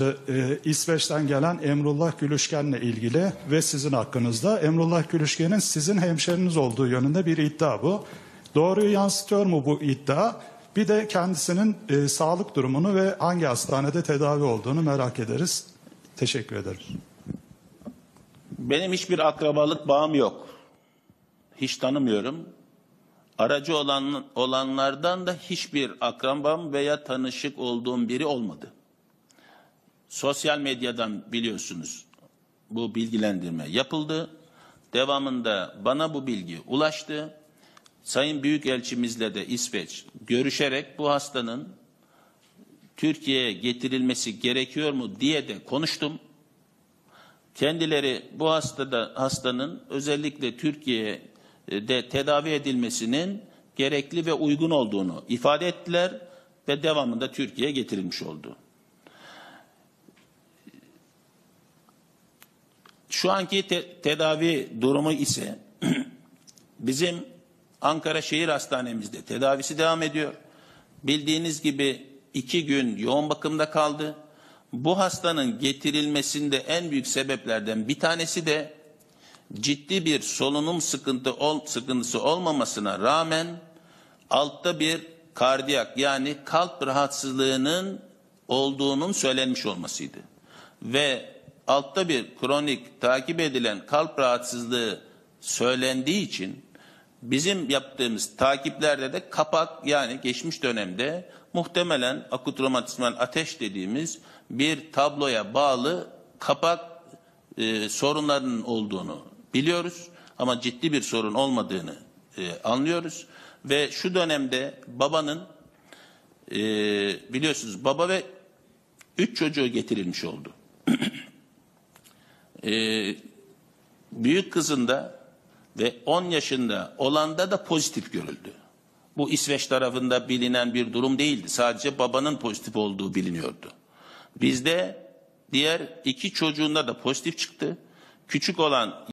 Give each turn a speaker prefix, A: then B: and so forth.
A: e, İsveç'ten gelen Emrullah Gülüşken'le ilgili ve sizin hakkınızda Emrullah Gülüşken'in sizin hemşeriniz olduğu yönünde bir iddia bu. Doğruyu yansıtıyor mu bu iddia? Bir de kendisinin e, sağlık durumunu ve hangi hastanede tedavi olduğunu merak ederiz. Teşekkür ederim.
B: Benim hiçbir akrabalık bağım yok. Hiç tanımıyorum. Aracı olan olanlardan da hiçbir akrabam veya tanışık olduğum biri olmadı. Sosyal medyadan biliyorsunuz bu bilgilendirme yapıldı. Devamında bana bu bilgi ulaştı. Sayın Büyükelçimizle de İsveç görüşerek bu hastanın Türkiye'ye getirilmesi gerekiyor mu diye de konuştum. Kendileri bu hastada hastanın özellikle Türkiye'de tedavi edilmesinin gerekli ve uygun olduğunu ifade ettiler ve devamında Türkiye'ye getirilmiş oldu. Şu anki te- tedavi durumu ise bizim Ankara Şehir Hastanemizde tedavisi devam ediyor. Bildiğiniz gibi iki gün yoğun bakımda kaldı. Bu hastanın getirilmesinde en büyük sebeplerden bir tanesi de ciddi bir solunum sıkıntı ol, sıkıntısı olmamasına rağmen altta bir kardiyak yani kalp rahatsızlığının olduğunun söylenmiş olmasıydı. Ve altta bir kronik takip edilen kalp rahatsızlığı söylendiği için bizim yaptığımız takiplerde de kapak yani geçmiş dönemde muhtemelen akut romatizmal ateş dediğimiz bir tabloya bağlı kapak e, sorunlarının olduğunu biliyoruz ama ciddi bir sorun olmadığını e, anlıyoruz ve şu dönemde babanın e, biliyorsunuz baba ve üç çocuğu getirilmiş oldu. e, büyük kızında ve 10 yaşında olanda da pozitif görüldü. Bu İsveç tarafında bilinen bir durum değildi. Sadece babanın pozitif olduğu biliniyordu. Bizde diğer iki çocuğunda da pozitif çıktı. Küçük olan